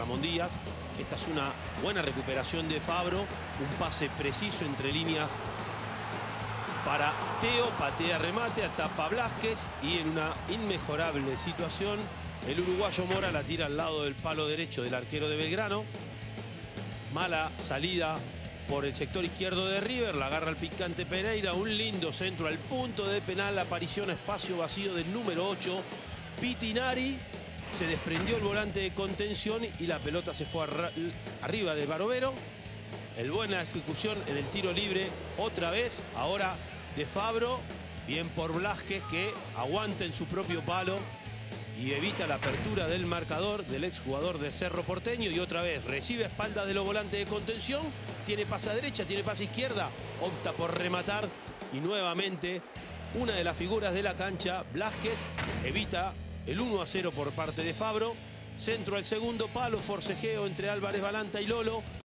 Ramón Díaz. Esta es una buena recuperación de Fabro, un pase preciso entre líneas para Teo, patea remate, atapa Blasquez. Y en una inmejorable situación el uruguayo Mora la tira al lado del palo derecho del arquero de Belgrano. Mala salida por el sector izquierdo de River, la agarra el picante Pereira, un lindo centro al punto de penal, aparición a espacio vacío del número 8, Pitinari, se desprendió el volante de contención y la pelota se fue arriba de Barovero. El buena ejecución en el tiro libre otra vez, ahora de Fabro, bien por Blasquez que aguanta en su propio palo y evita la apertura del marcador del exjugador de Cerro Porteño. Y otra vez recibe espalda de los volantes de contención, tiene pasa derecha, tiene pasa izquierda, opta por rematar. Y nuevamente una de las figuras de la cancha, Blasquez, evita el 1 a 0 por parte de Fabro, centro al segundo palo, forcejeo entre Álvarez Balanta y Lolo,